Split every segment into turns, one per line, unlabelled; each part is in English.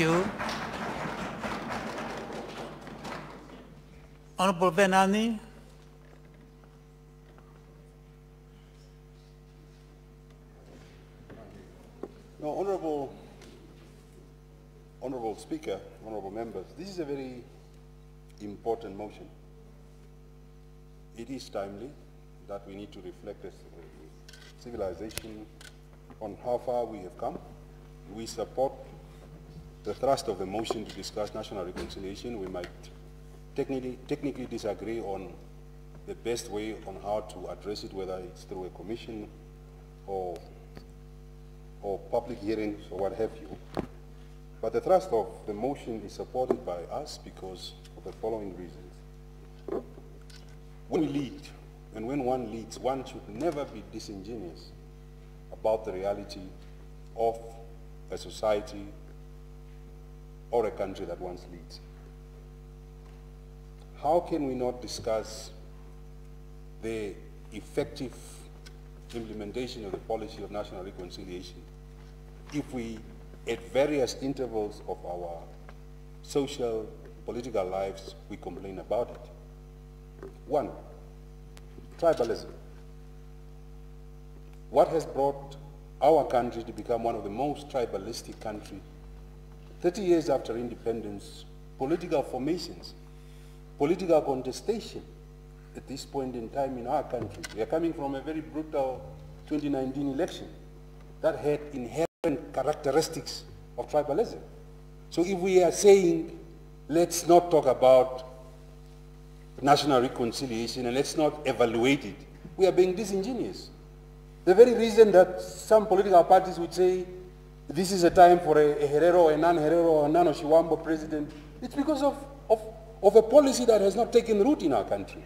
you. Honorable Venaani,
No, honorable, honorable speaker, honorable members, this is a very important motion. It is timely that we need to reflect as civilization on how far we have come. We support the thrust of the motion to discuss national reconciliation. We might technically, technically disagree on the best way on how to address it, whether it's through a commission or or public hearings or what have you. But the thrust of the motion is supported by us because of the following reasons. When we lead, and when one leads, one should never be disingenuous about the reality of a society or a country that one leads. How can we not discuss the effective implementation of the policy of national reconciliation if we, at various intervals of our social, political lives, we complain about it. One, tribalism. What has brought our country to become one of the most tribalistic countries 30 years after independence, political formations, political contestation at this point in time in our country. We are coming from a very brutal 2019 election that had inherent characteristics of tribalism. So if we are saying, let's not talk about national reconciliation and let's not evaluate it, we are being disingenuous. The very reason that some political parties would say this is a time for a, a Herero, a non-Herero, or a non-Oshiwambo president, it's because of, of, of a policy that has not taken root in our country.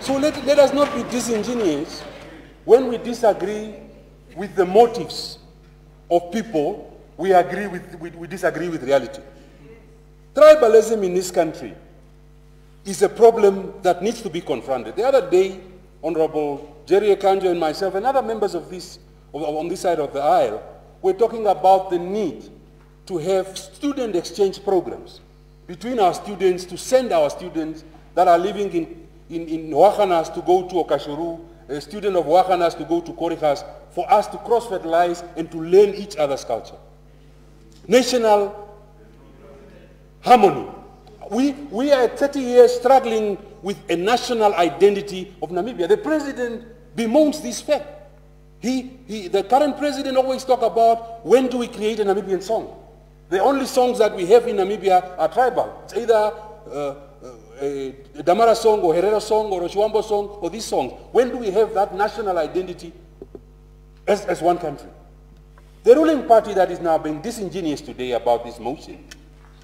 So let, let us not be disingenuous when we disagree with the motives of people, we agree with, we, we disagree with reality. Tribalism in this country is a problem that needs to be confronted. The other day, Honorable Jerry Ekandjo and myself and other members of this, on this side of the aisle, we're talking about the need to have student exchange programs between our students to send our students that are living in, in, in to go to Okashuru, a student of Wahanas to go to Korikas, for us to cross-fertilize and to learn each other's culture. National harmony. We, we are 30 years struggling with a national identity of Namibia. The president bemoans this fact. He, he, the current president always talk about when do we create a Namibian song. The only songs that we have in Namibia are tribal. It's either uh, a Damara song or Herero song or a song or these songs. When do we have that national identity as, as one country? The ruling party that is now being disingenuous today about this motion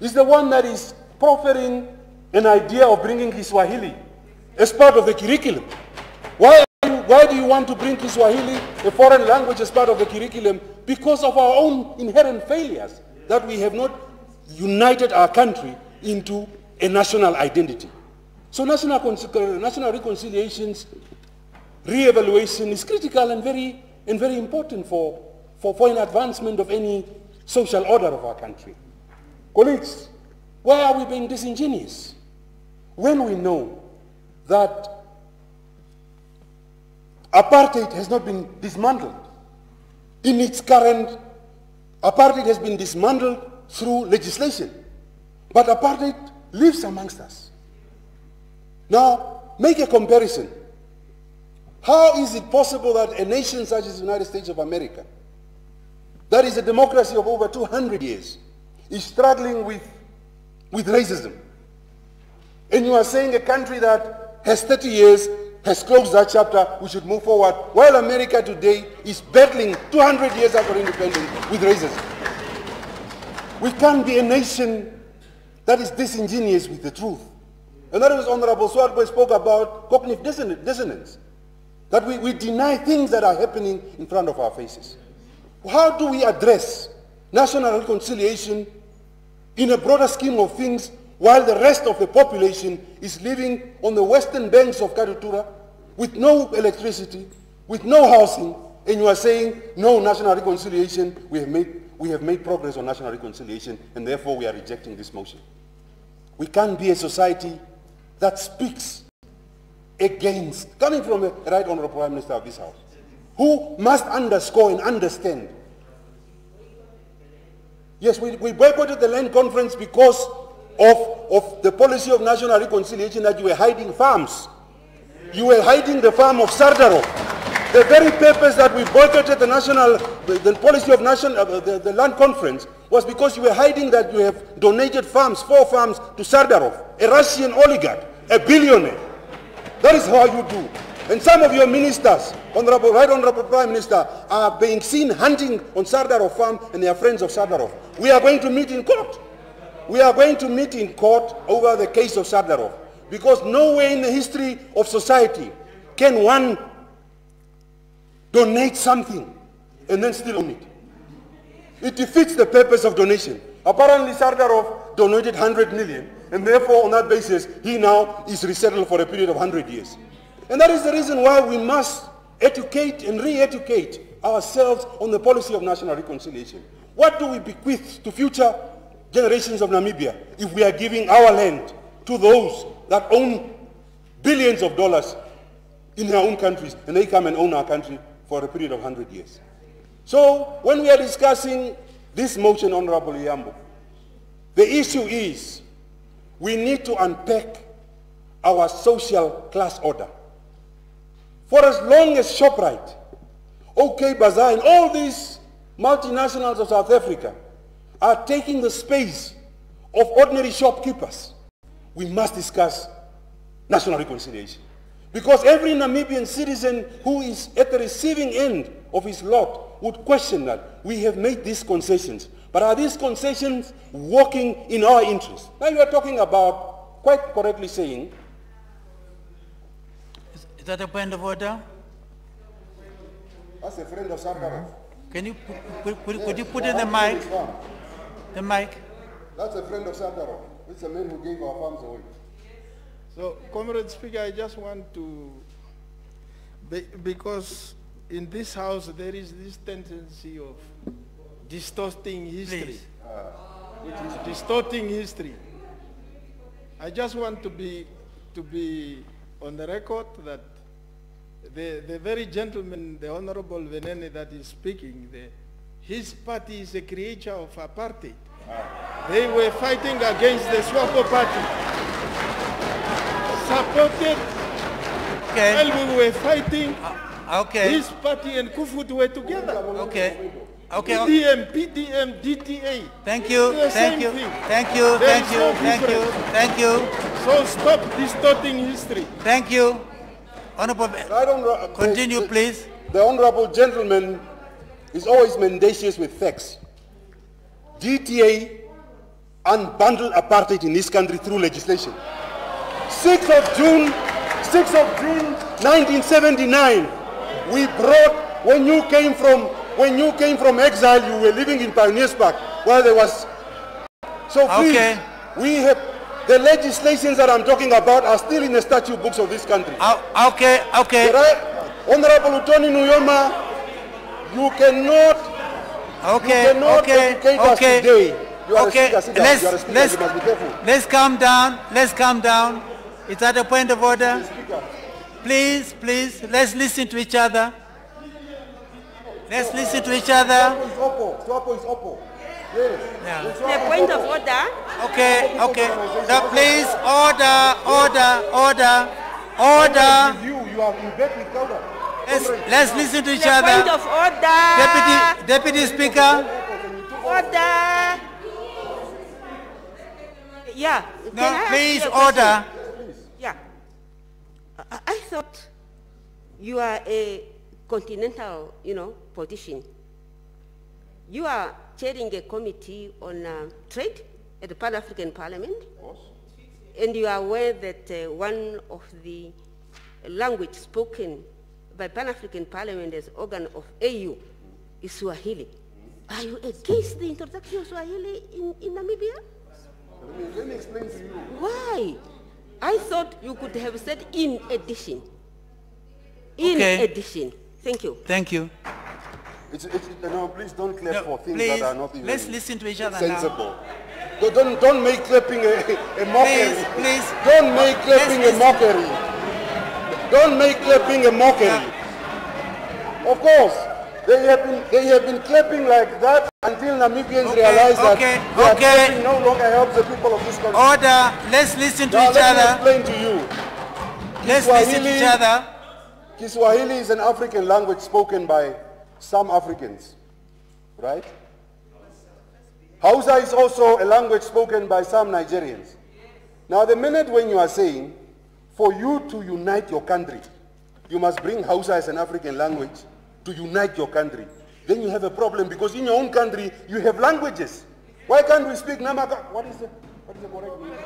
is the one that is proffering an idea of bringing Kiswahili as part of the curriculum. Why, why do you want to bring Kiswahili, a foreign language, as part of the curriculum? Because of our own inherent failures, that we have not united our country into a national identity. So national, national reconciliations, re-evaluation is critical and very, and very important for, for, for an advancement of any social order of our country. Colleagues, why are we being disingenuous? When we know that apartheid has not been dismantled. In its current, apartheid has been dismantled through legislation. But apartheid lives amongst us. Now, make a comparison. How is it possible that a nation such as the United States of America, that is a democracy of over 200 years, is struggling with, with racism? And you are saying a country that has 30 years has closed that chapter, we should move forward, while America today is battling 200 years after independence with racism. We can't be a nation that is disingenuous with the truth. And that was Honorable Swartbooi spoke about cognitive dissonance. That we, we deny things that are happening in front of our faces. How do we address national reconciliation in a broader scheme of things while the rest of the population is living on the western banks of Katutura with no electricity, with no housing, and you are saying no national reconciliation, we have made, we have made progress on national reconciliation and therefore we are rejecting this motion. We can't be a society that speaks against, coming from a right honorable Prime Minister of this House, who must underscore and understand. Yes, we, we boycotted the land conference because of, of the policy of national reconciliation that you were hiding farms. You were hiding the farm of Sardarov. The very purpose that we boycotted the national, the, the policy of national, uh, the, the land conference was because you were hiding that you have donated farms, four farms to Sardarov, a Russian oligarch, a billionaire. That is how you do. And some of your ministers, Honorable, Right Honorable Prime Minister, are being seen hunting on Sardarov farm and they are friends of Sardarov. We are going to meet in court. We are going to meet in court over the case of Sardarov. Because nowhere in the history of society can one donate something and then still own it. It defeats the purpose of donation. Apparently Sardarov donated 100 million and therefore on that basis he now is resettled for a period of 100 years. And that is the reason why we must educate and re-educate ourselves on the policy of national reconciliation. What do we bequeath to future generations of Namibia if we are giving our land to those that own billions of dollars in their own countries and they come and own our country for a period of 100 years. So when we are discussing this motion, Honorable Yambo, the issue is we need to unpack our social class order. For as long as ShopRite, OK Bazaar, and all these multinationals of South Africa are taking the space of ordinary shopkeepers, we must discuss national reconciliation. Because every Namibian citizen who is at the receiving end of his lot would question that. We have made these concessions. But are these concessions working in our interest? Now you are talking about, quite correctly saying,
Is, is that a point of order?
as a friend of Sakharov.
Can you put, put, could you put in the mic? The mic.
That's a friend of Sakharov. It's a man who gave our farms away.
So, Comrade Speaker, I just want to, be- because in this house there is this tendency of distorting history.
Please. Ah.
Distorting history. I just want to be, to be on the record that the, the very gentleman, the Honorable Venaani that is speaking, the, his party is a creature of apartheid. They were fighting against the SWAPO party. Supported
Okay.
while we were fighting, uh,
Okay.
his party and Koevoet were together.
Okay. Okay. o-
PDM, PDM, DTA.
Thank you. Thank you.
thing.
Thank you.
There
Thank you.
no
Thank you. Thank you.
So stop distorting history.
Thank you. Honorable,
Right honor- uh,
continue,
the-
please.
The honorable gentleman is always mendacious with facts. DTA unbundled apartheid in this country through legislation. 6th of June, 6th of June 1979, we brought, when you came from, when you came from exile, you were living in Pioneers Park, where there was, so please,
Okay.
we have, the legislations that I'm talking about are still in the statute books of this country.
Oh, okay. Okay.
Honorable Utoni Nujoma, you cannot,
Okay.
you cannot
Okay.
educate us
Okay.
today. You are
Okay.
a speaker.
Let's
You are a
let's
you must be careful.
let's calm down. Let's calm down. Is that a point of order? Please, please, let's listen to each other. Let's listen to each other.
Swapo is Oppo. Swapo is Oppo. Yes.
Yeah.
The
The
Swapo
point of order,
Okay, okay. Now, please, order, order, order, order.
You, you are in bed with Kauda.
Let's, let's listen to each
the point
other.
of order.
Deputy, Deputy Speaker,
Order. Yeah.
no, please,
you a question?
order.
Yeah. I, I thought you are a continental, you know, politician. You are chairing a committee on uh, trade at the Pan-African Parliament. And you are aware that uh, one of the language spoken by Pan-African Parliament as organ of AU is Swahili. Are you against the introduction of Swahili in, in Namibia?
Let me, let me explain to you.
Why? I thought you could have said in addition. In
Okay.
addition. Thank you.
Thank you.
It's, it's, no, please don't clap
No,
for things
please,
that are not even
let's listen to each other
sensible. Don't, don't, don't make clapping a, a mockery.
Please, please.
Don't make clapping a
listen.
mockery. Don't make clapping a mockery. Of course, they have been, they have been clapping like that until Namibians
Okay,
realize that
okay,
clapping no longer helps the people of this country.
Order, let's listen to
now
each
let me
other.
explain to you.
Let's listen to each other.
Kiswahili is an African language spoken by some Africans, right? Hausa is also a language spoken by some Nigerians. Now, the minute when you are saying, for you to unite your country, you must bring Hausa as an African language to unite your country, then you have a problem because in your own country, you have languages. Why can't we speak Namaka? What is the, what is the correct word?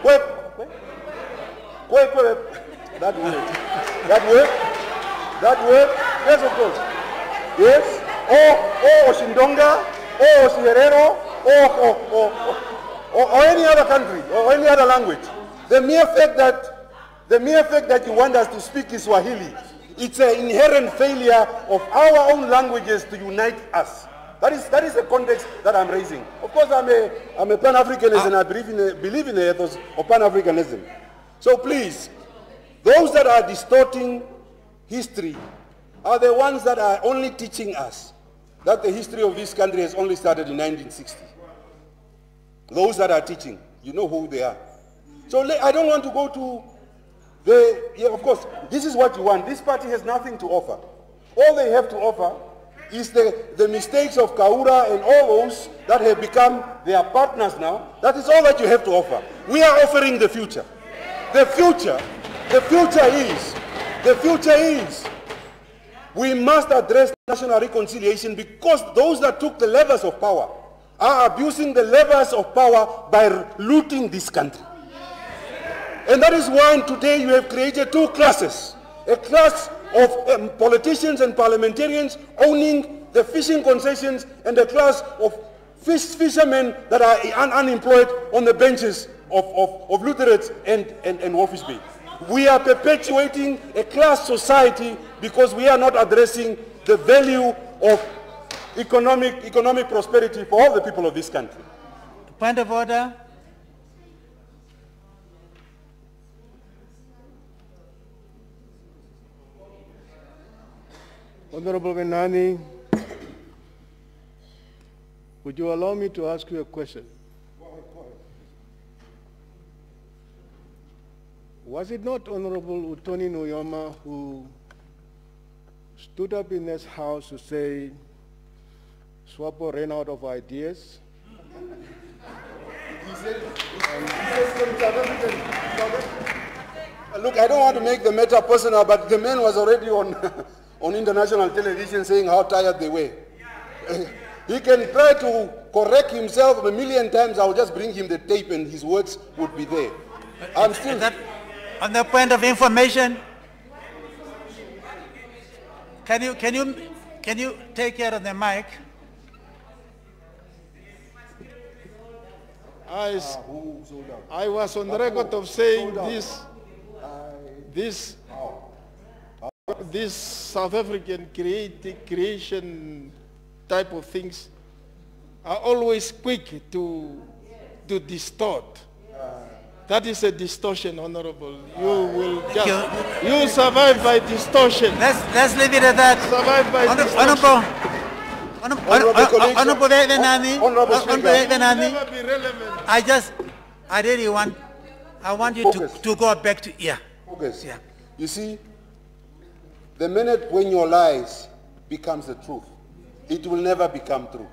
Kwep, kwep? Kwep, kwep. That word. That word? That word? Yes, of course. Yes? Or, or Oshindonga, or Otjiherero, or, or, or, or, or any other country, or any other language. The mere fact that, the mere fact that you want us to speak Swahili, it's an inherent failure of our own languages to unite us. That is, that is the context that I'm raising. Of course, I'm a, I'm a Pan-Africanist and I believe in, a, believe in the ethos of Pan-Africanism. So please, those that are distorting history are the ones that are only teaching us that the history of this country has only started in 1960. Those that are teaching, you know who they are. So I don't want to go to the, yeah, of course, this is what you want. This party has nothing to offer. All they have to offer is the, the mistakes of Kaura and all those that have become their partners now. That is all that you have to offer. We are offering the future. The future, the future is, the future is, we must address national reconciliation because those that took the levers of power are abusing the levers of power by looting this country. And that is why today you have created two classes. A class of um, politicians and parliamentarians owning the fishing concessions and a class of fish fishermen that are un- unemployed on the benches of, of, of Lüderitz and, and, and Walvis Bay. We are perpetuating a class society because we are not addressing the value of economic, economic prosperity for all the people of this country.
Point of order.
Honorable Venaani, would you allow me to ask you a question? Was it not Honorable Utoni Nujoma who stood up in this house to say SWAPO ran out of ideas?
Uh, Look, I don't want to make the matter personal, but the man was already on, on international television saying how tired they were. he can try to correct himself a million times. I'll just bring him the tape and his words would be there. I'm still,
that on the point of information? Can you, can you, can you take care of the mic?
I was on the record of saying this, this, this South African creati- creation type of things are always quick to, to distort. That is a distortion, Honorable. You will just, you survive by distortion.
Let's, let's leave it at that.
Survive by
Honor-
distortion.
Honorable, Honor-
Honorable
Honor-
colleagues,
Honorable Venaani,
Honorable
Honorable
Speaker.
Venaani,
Never be relevant.
I just, I really want, I want you to, to go back to, yeah.
focus.
Yeah.
You see, the minute when your lies becomes the truth, it will never become true.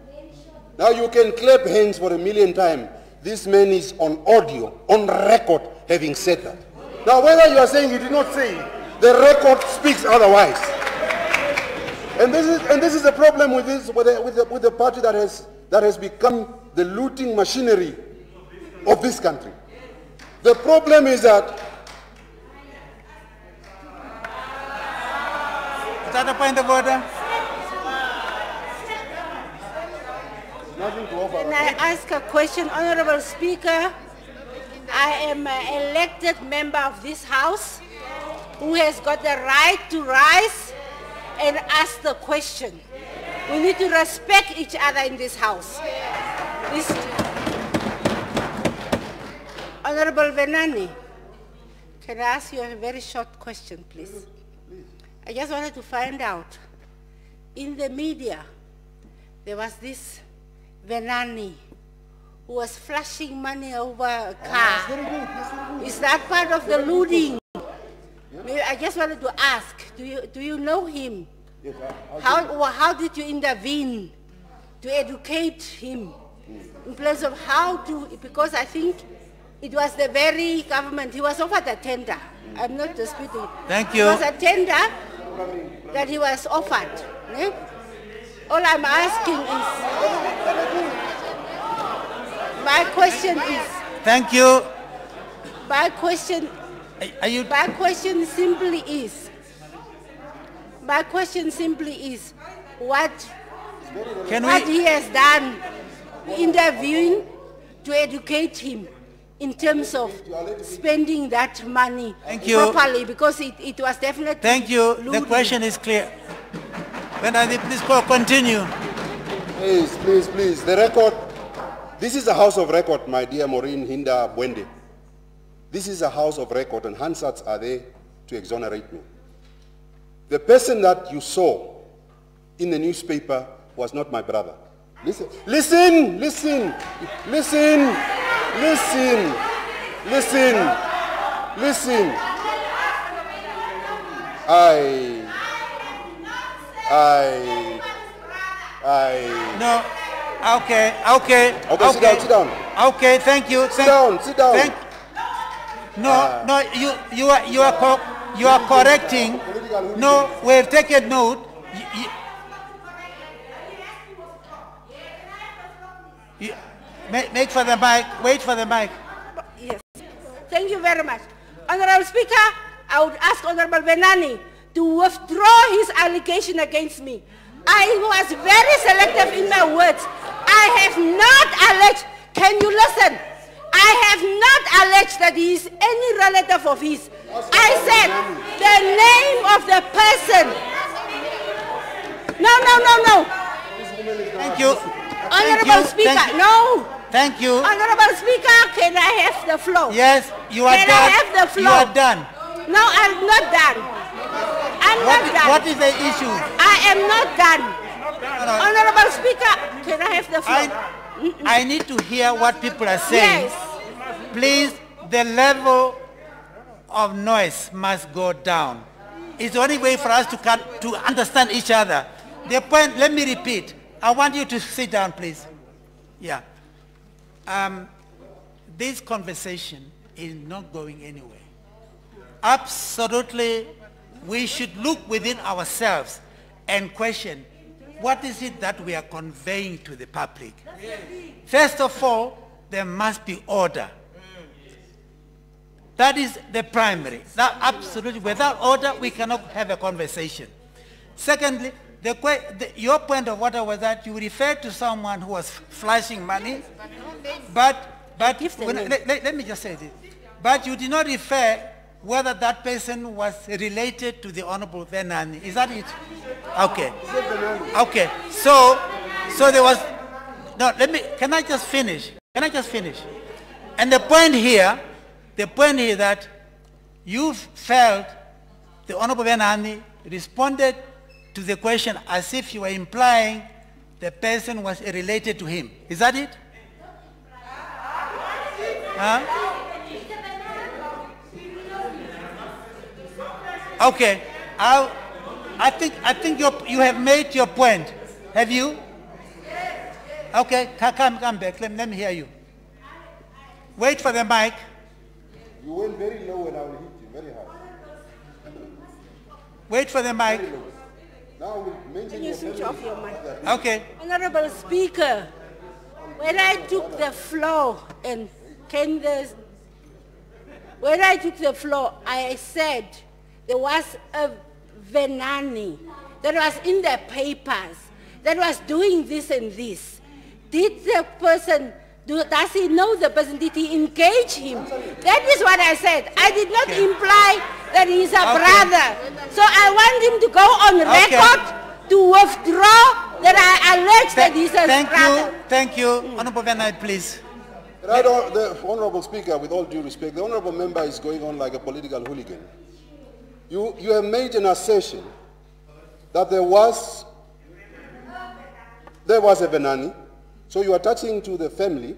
Now you can clap hands for a million times. This man is on audio, on record, having said that. Now whether you are saying he did not say it, the record speaks otherwise. And this is, and this is the problem with this, with the, with the, with the party that has, that has become the looting machinery of this country. The problem is that Offer.
Can I ask a question, Honorable Speaker? I am an elected member of this House who has got the right to rise and ask the question. We need to respect each other in this house. This, Honorable Venaani, can I ask you a very short question, please? I just wanted to find out, in the media, there was this Venaani who was flashing money over a car. Is that part of the looting? Maybe I just wanted to ask, do you, do you know him? Yes, How, or how did you intervene to educate him in place of how to, because I think it was the very government, he was offered a tender. I'm not disputing.
Thank
It
you.
was a tender that he was offered. eh? All I'm asking is, my question is,
Thank you.
my question
Are- Are you,
My question simply is, my question simply is, what,
can
what
we,
he has done, interviewing to educate him in terms of spending that money
Thank you.
properly, because it, it was definitely
thank you. The question is clear. When Venaani, please co- continue.
Please, please, please, the record, this is a house of record, my dear Maureen Hinda-Mbuende. This is a house of record and Hansards are there to exonerate me. The person that you saw in the newspaper was not my brother. Listen, listen, listen, listen, listen, listen, listen. I, I, I,
No, okay, okay.
Okay, sit down, sit down.
Okay, thank you.
Sit down, sit down.
thank- No, uh. no, you, you are, you are, you are correcting. No, we've taken note. You- Make, make for the mic, wait for the mic.
Yes. Thank you very much. Honorable Speaker, I would ask Honorable Venaani to withdraw his allegation against me. I was very selective in my words. I have not alleged, can you listen? I have not alleged that he is any relative of his. I said the name of the person. No, no, no, no.
Thank you.
Honorable Speaker, no.
Thank you.
Honorable Speaker, can I have the floor?
Yes, you are
Can
done.
I have the
You are done.
No, I'm not done. I'm
What
not
is,
done.
what is the issue?
I am not done.
no.
Honorable Speaker, can I have the floor?
I, I need to hear what people are saying.
Yes.
Please, the level of noise must go down. It's the only way for us to, come, to understand each other. The point, let me repeat. I want you to sit down, please. Yeah. Um, this conversation is not going anywhere. Absolutely, we should look within ourselves and question, what is it that we are conveying to the public? First of all, there must be order. That is the primary. That absolutely, without order, we cannot have a conversation. Secondly, the, the, your point of order was that you referred to someone who was flashing money, but, but
Give the
when- let, let- let me just say this. But you did not refer whether that person was related to the Honorable Venaani. Is that it? Okay. Okay. So, so there was, no, let me, can I just finish? Can I just finish? And the point here, the point here that you felt the Honorable Venaani responded to the question as if you were implying the person was related to him. Is that it? Huh? Okay. I'll, I think, I think you you have made your point. Have you? Okay, come, come back. Let, let me hear you. Wait for the mic.
You went very low and I will hit you very hard.
Wait for the mic.
Now we mention
Can you switch
family.
off your mic?
Okay.
Honorable Speaker, when I took the floor and can the, when I took the floor, I said there was a Venaani that was in the papers that was doing this and this. Did the person, do, does he know the person? Did he engage him? That is what I said. I did not imply that he's a
Okay.
brother. So I want him to go on
Okay.
record to withdraw that I allege that he's a
Thank you,
brother.
thank you. Honorable Venaani, please.
Right, on, the Honorable Speaker, with all due respect, the Honorable Member is going on like a political hooligan. You, you have made an assertion that there was, there was a Venaani, so you are touching to the family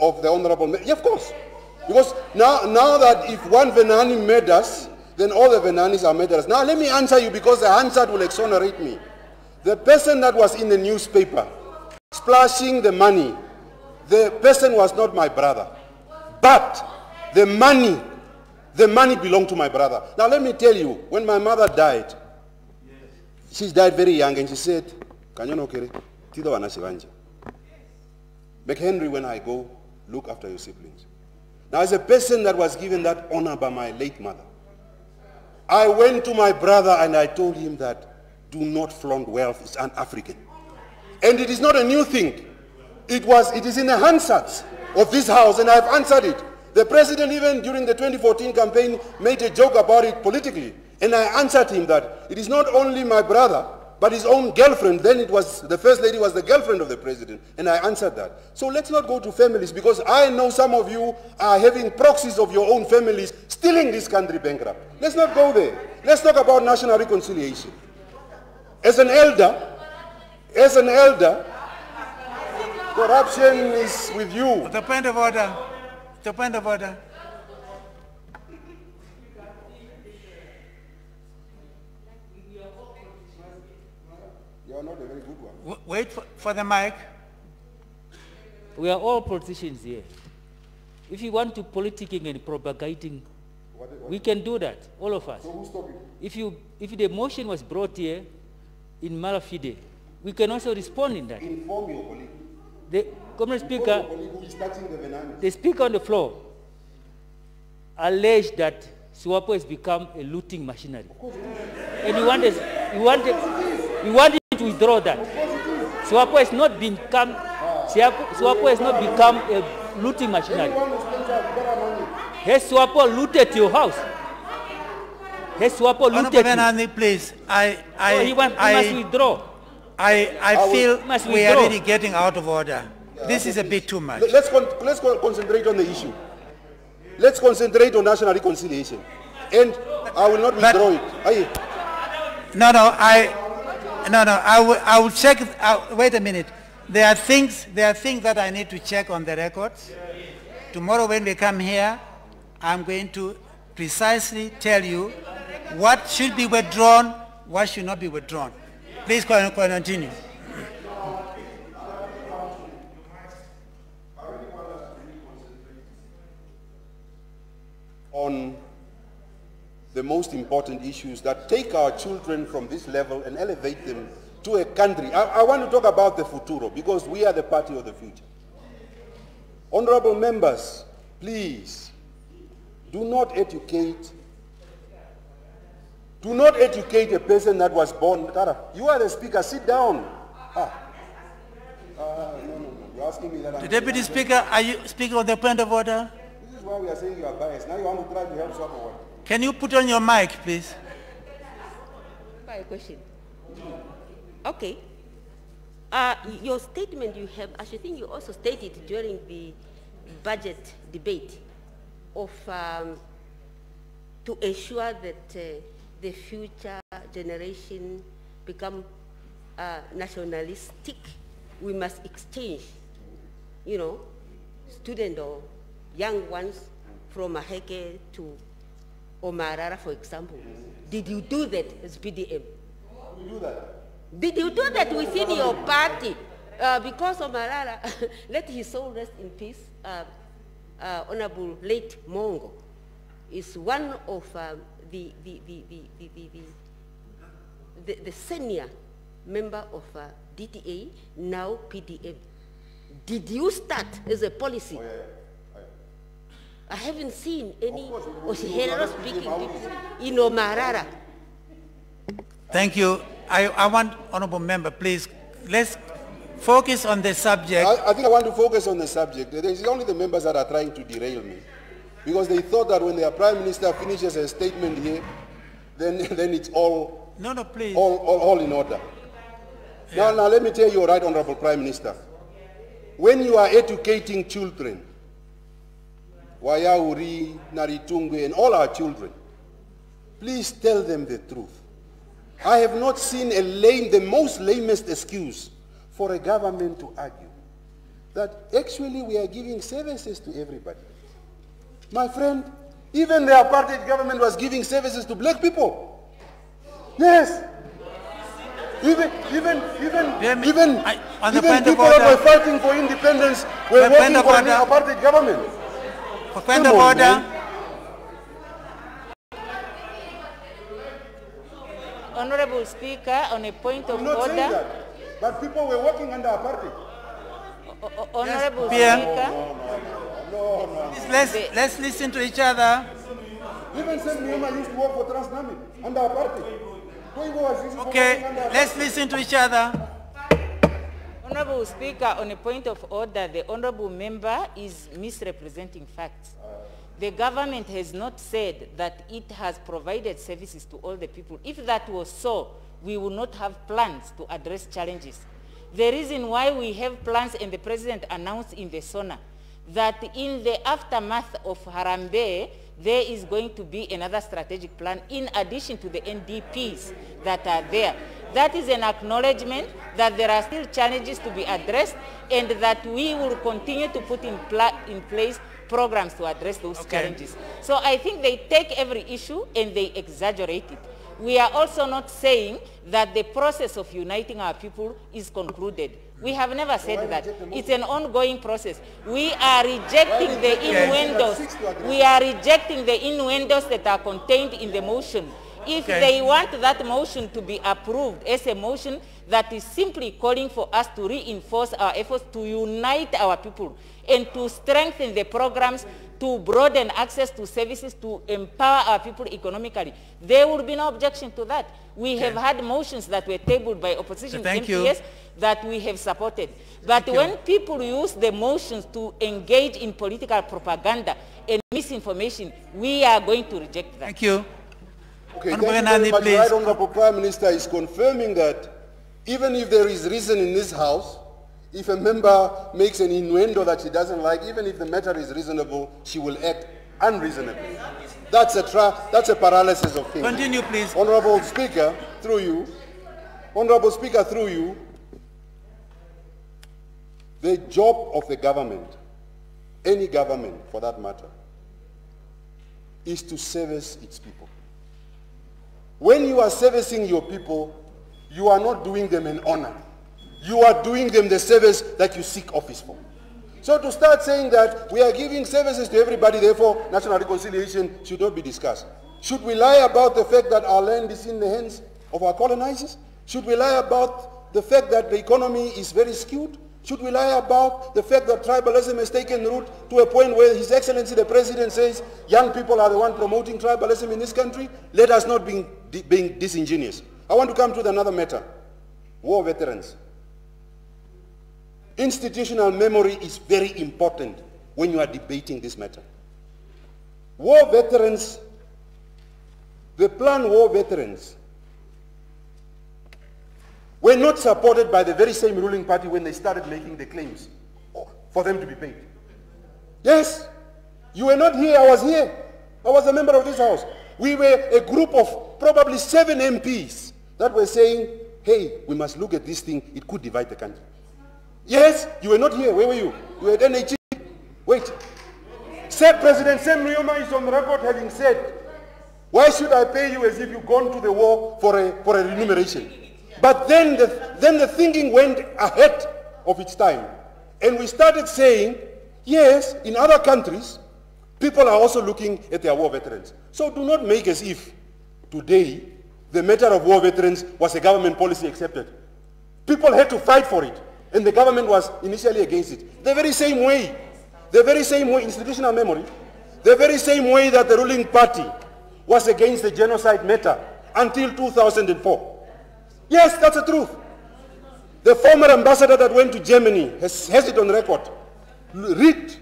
of the Honorable Member. Yeah, of course. Because now, now that if one Venaani murders, then all the Venaanis are murderers. Now let me answer you because the answer will exonerate me. The person that was in the newspaper splashing the money the person was not my brother. But the money, the money belonged to my brother. Now let me tell you, when my mother died, she died very young and she said. McHenry, when I go, look after your siblings. Now as a person that was given that honor by my late mother, I went to my brother and I told him that do not flaunt wealth, it's un-African. And it is not a new thing. It was, it is in the Hansards of this house, and I've answered it. The president even during the 2014 campaign made a joke about it politically. And I answered him that it is not only my brother, but his own girlfriend. Then it was, the first lady was the girlfriend of the president. And I answered that. So let's not go to families because I know some of you are having proxies of your own families stealing this country bankrupt. Let's not go there. Let's talk about national reconciliation. As an elder, as an elder, corruption is with you.
The point of order. The point of order.
Are not a very good one.
W- Wait for, for the mic.
We are all politicians here. If you want to politicking and propagating, we can do that, all of us.
Who's talking?
If, you, if the motion was brought here in Malafide, we can also respond in that.
Inform your colleague.
The Comrade Speaker,
your who is touching the
the Speaker on the floor alleged that SWAPO has become a looting machinery. And you wanted, you wanted, you wanted to withdraw that. SWAPO has not become, SWAPO SWAPO has not become a looting machinery. Has SWAPO looted your house? Has SWAPO
Honorable
looted you?
Venaani, please. I, I,
So he, want, he must
I,
withdraw.
I, I feel
Must
we are
withdraw.
really getting out of order. This is a bit too much.
Let- Let's, con- let's con- concentrate on the issue. Let's concentrate on national reconciliation. And I will not
But-
withdraw it. Aye.
No, no, I, no, no, I will, I will check, uh, wait a minute. There are things, there are things that I need to check on the records. Tomorrow when we come here, I'm going to precisely tell you what should be withdrawn, what should not be withdrawn. Please con- continue.
on the most important issues that take our children from this level and elevate them to a country. I, I want to talk about the futuro because we are the party of the future. Honorable members, please do not educate do not educate a person that was born. You are the speaker. Sit down. Ah. Uh, no, no, no. You're asking me that. I'm-
The Deputy Speaker, are you speaking on the point of order?
This is why we are saying you are biased. Now you want to try to help someone.
Can you put on your mic, please?
By question. Okay. Uh, your statement you have, I think you also stated during the budget debate of um, to ensure that uh, the future generation become uh, nationalistic, we must exchange, you know, student or young ones from Maheke to or Marara, for example. Did you do that as PDM?
We do that.
Did you do that within your party? Uh, because of Marara, let his soul rest in peace, uh, uh, Honorable late Mongo is one of um, the, the, the, the, the, the, the, senior member of uh, DTA, now PDM. Did you start as a policy? Oh, yeah. I haven't seen any Osihero speaking people in Omarara.
Thank you. I, I want honorable member, please, let's focus on the subject.
I, I think I want to focus on the subject. It is only the members that are trying to derail me. Because they thought that when their prime minister finishes a statement here, then, then it's all,
No, no, please.
all, all, all in order. Now, now let me tell you, right, Honorable Prime Minister. When you are educating children, Wayauri, Naritungwe, and all our children, please tell them the truth. I have not seen a lame, the most lamest excuse for a government to argue that actually we are giving services to everybody. My friend, even the apartheid government was giving services to black people. Yes. Even, even, even,
me-
even,
I- on the
even people that
order-
were fighting for independence were working for
the
apartheid government. On,
order,
man.
Honorable Speaker, on a point of order,
that. But people were working under apartheid.
O- o- Honorable
Pierre.
Speaker,
please, let's, let's listen to each other.
Even Sam Nujoma used to work for Transnami under apartheid.
Okay, let's listen to each other.
Honorable Speaker, on a point of order, the honorable member is misrepresenting facts. The government has not said that it has provided services to all the people. If that was so, we would not have plans to address challenges. The reason why we have plans and the president announced in the SONA that in the aftermath of Harambee, there is going to be another strategic plan in addition to the NDPs that are there. That is an acknowledgement that there are still challenges to be addressed and that we will continue to put in, pla- in place programs to address those
Okay.
challenges. So I think they take every issue and they exaggerate it. We are also not saying that the process of uniting our people is concluded. We have never said that. It's an ongoing process. We are rejecting the innuendos. We are rejecting the innuendos that are contained in the motion. If
Okay.
they want that motion to be approved as a motion that is simply calling for us to reinforce our efforts to unite our people and to strengthen the programs to broaden access to services to empower our people economically, there would be no objection to that. We have had motions that were tabled by opposition
Thank you.
MPs that we have supported. But when people use the motions to engage in political propaganda and misinformation, we are going to reject that.
Thank you.
Okay, thank you very
Nandi,
much.
please.
Right Honorable Prime Minister is confirming that even if there is reason in this House, if a member makes an innuendo that she doesn't like, even if the matter is reasonable, she will act unreasonably. That's a, tra- that's a paralysis of thinking.
Continue, please.
Honorable Speaker, through you, Honorable Speaker, through you, the job of the government, any government for that matter, is to service its people. When you are servicing your people, you are not doing them an honor. You are doing them the service that you seek office for. So to start saying that we are giving services to everybody, therefore national reconciliation should not be discussed. Should we lie about the fact that our land is in the hands of our colonizers? Should we lie about the fact that the economy is very skewed? Should we lie about the fact that tribalism has taken root to a point where His Excellency the President says young people are the one promoting tribalism in this country? Let us not be being disingenuous. I want to come to another matter. War veterans. Institutional memory is very important when you are debating this matter. War veterans, the plan war veterans were not supported by the very same ruling party when they started making the claims for them to be paid. Yes, you were not here, I was here. I was a member of this house. We were a group of probably seven MPs that were saying, hey, we must look at this thing, it could divide the country. Yes, you were not here. Where were you? You were at NHE. Wait. Said President Sam Nujoma is on record having said, why should I pay you as if you've gone to the war for a, for a remuneration? But then the, then the thinking went ahead of its time. And we started saying, yes, in other countries, people are also looking at their war veterans. So do not make as if today the matter of war veterans was a government policy accepted. People had to fight for it. And the government was initially against it. The very same way, the very same way, institutional memory, the very same way that the ruling party was against the genocide matter until 2004. Yes, that's the truth. The former ambassador that went to Germany has, has it on record. Read.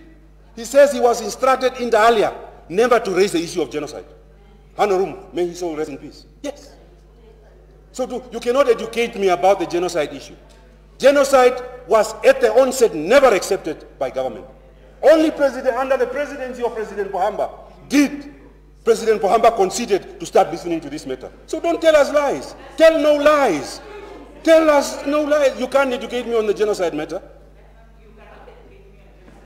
He says he was instructed in the alia never to raise the issue of genocide. Hanorum, may his soul rest in peace. Yes. So to, you cannot educate me about the genocide issue. Genocide was at the onset never accepted by government. Only president, under the presidency of President Pohamba did President Pohamba conceded to start listening to this matter. So don't tell us lies. Tell no lies. Tell us no lies. You can't educate me on the genocide matter.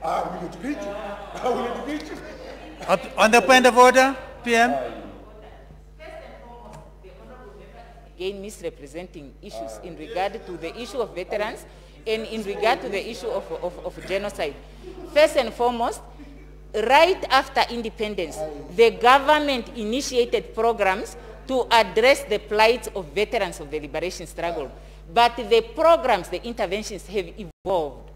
I will educate you. I will educate you.
On the point of order, PM?
again misrepresenting issues in regard to the issue of veterans and in regard to the issue of, of, of genocide. First and foremost, right after independence, the government initiated programs to address the plight of veterans of the liberation struggle. But the programs, the interventions have evolved.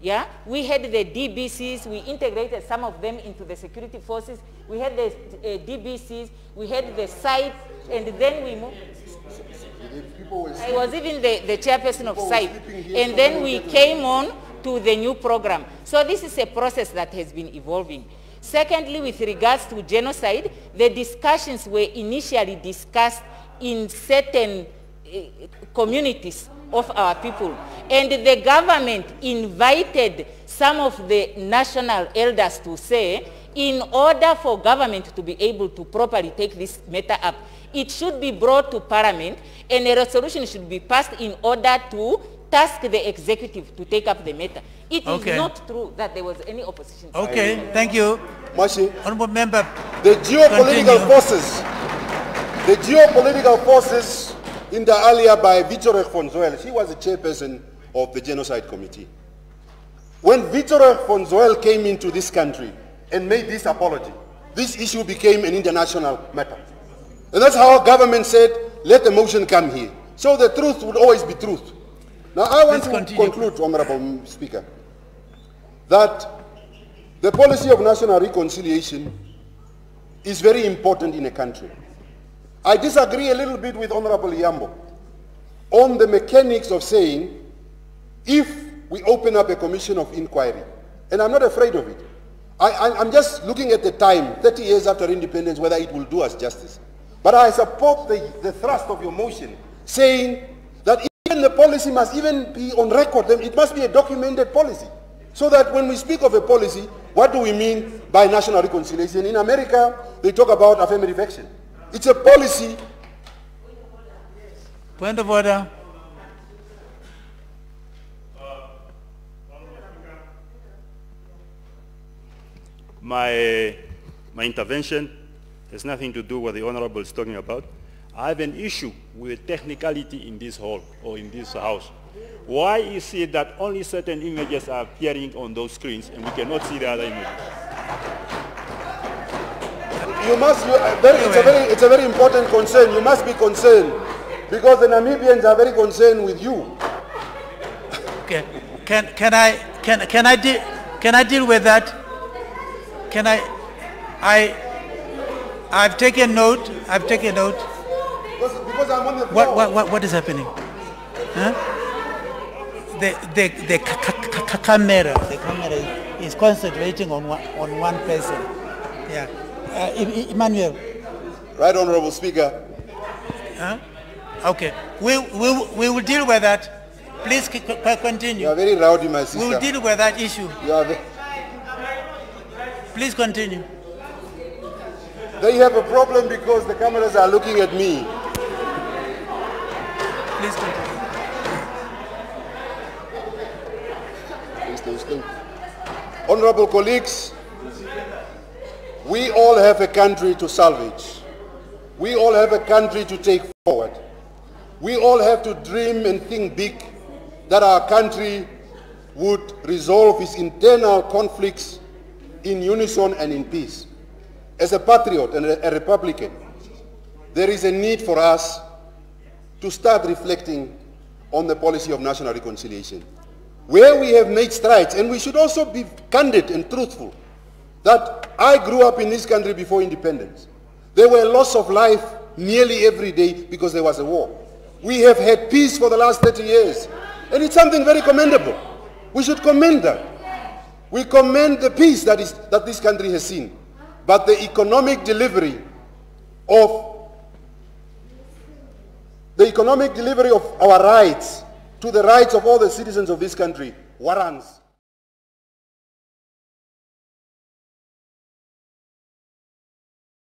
Yeah, we had the DBCs, we integrated some of them into the security forces. We had the uh, DBCs, we had the site, and then we moved. I was even the, the chairperson of site. And then we came on to the new program. So this is a process that has been evolving. Secondly, with regards to genocide, the discussions were initially discussed in certain uh, communities of our people. And the government invited some of the national elders to say, in order for government to be able to properly take this matter up, it should be brought to parliament and a resolution should be passed in order to task the executive to take up the matter. It is
Okay.
not true that there was any opposition.
Okay, thank you.
Mashi,
Honorable member,
the geopolitical
Continue.
forces, the geopolitical forces in the earlier by Victor Fonzoel, she was the chairperson of the genocide committee. When Victor Fonzoel came into this country and made this apology, this issue became an international matter. And that's how our government said, let the motion come here. So the truth would always be truth. Now I want to
continue.
conclude, Honorable Speaker, that the policy of national reconciliation is very important in a country. I disagree a little bit with Honorable Yambo on the mechanics of saying if we open up a commission of inquiry, and I'm not afraid of it. I, I'm just looking at the time, 30 years after independence, whether it will do us justice. But I support the, the thrust of your motion, saying even the policy must even be on record, it must be a documented policy. So that when we speak of a policy, what do we mean by national reconciliation? In America, they talk about affirmative action. It's a policy
point of order.
My, my intervention has nothing to do with the Honorable is talking about. I have an issue with technicality in this hall or in this house. Why is it that only certain images are appearing on those screens and we cannot see the other images?
You must, you, uh, very, it's, a very, it's a very important concern. You must be concerned because the Namibians are very concerned with you.
Okay, can, can I, can, can I deal, can I deal with that? Can I, I, I've taken note, I've taken note.
Because, I'm on the floor.
What, what, what, what is happening? Huh? The, the, the ca- ca- ca- ca- camera, the camera is, concentrating on one, on one person. Yeah. Uh, Emmanuel,
Right, Honorable Speaker.
huh? Okay. We, we, we will deal with that. Please c- c-
You are
continue.
very rowdy, my
We will deal with that issue.
You are
Please continue.
they have a problem because the cameras are looking at me.
Please.
Honorable colleagues, we all have a country to salvage. We all have a country to take forward. We all have to dream and think big that our country would resolve its internal conflicts in unison and in peace. As a patriot and a Republican, there is a need for us to start reflecting on the policy of national reconciliation. Where we have made strides, and we should also be candid and truthful, that I grew up in this country before independence. There were loss of life nearly every day because there was a war. We have had peace for the last 30 years, and it's something very commendable. We should commend that. We commend the peace that, is, that this country has seen. But the economic delivery of the economic delivery of our rights to the rights of all the citizens of this country warrants